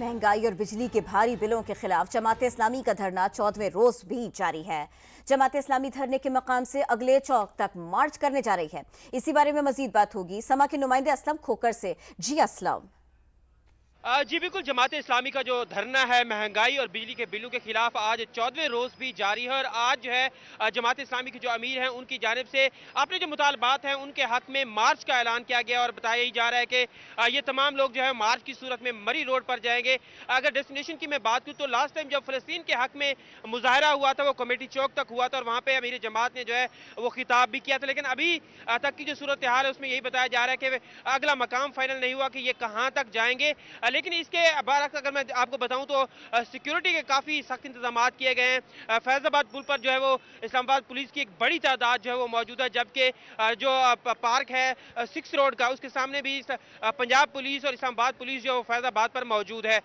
مہنگائی اور بجلی کے بھاری بلوں کے خلاف جماعت اسلامی کا دھرنا چودویں روز بھی جاری ہے۔ جماعت اسلامی دھرنے کے مقام سے اگلے چوک تک مارچ کرنے جا رہی ہے۔ اسی بارے میں مزید بات ہوگی۔ سما کے نمائندے اسلم کھوکر سے جی اسلم۔ جی بالکل، جماعت اسلامی کا جو دھرنا ہے، مہنگائی اور بجلی کے بلوں کے خلاف آج چودویں روز بھی جاری ہے اور آج جو ہے جماعت اسلامی کے جو امیر ہیں، ان کی جانب سے اپنے جو مطالبات ہیں، ان کے حق میں مارچ کا اعلان کیا گیا اور بتایا ہی جا رہا ہے کہ یہ تمام لوگ جو ہے مارچ کی صورت میں مری روڈ پر جائیں گے۔ اگر ڈیسٹینیشن کی میں بات کروں تو لاسٹ ٹائم جب فلسطین کے حق میں مظاہرہ ہوا تھا، وہ کمیٹی چوک تک ہوا تھا اور وہاں پہ امیر جماعت نے جو ہے، وہ خطاب بھی کیا تھا۔ لیکن ابھی تک کی جو صورتحال ہے، اس میں یہی بتایا جا رہا ہے کہ اگلا مقام فائنل نہیں ہوا کہ یہ کہاں تک جائیں گے۔ لیکن اس کے بارکس اگر میں آپ کو بتاؤں تو سیکیورٹی کے کافی سخت انتظامات کیے گئے ہیں۔ فیض آباد پل پر جو ہے وہ اسلام آباد پولیس کی ایک بڑی تعداد جو ہے وہ موجود ہے، جبکہ جو پارک ہے سکس روڈ کا، اس کے سامنے بھی پنجاب پولیس اور اسلام آباد پولیس جو فیض آباد پر موجود ہے۔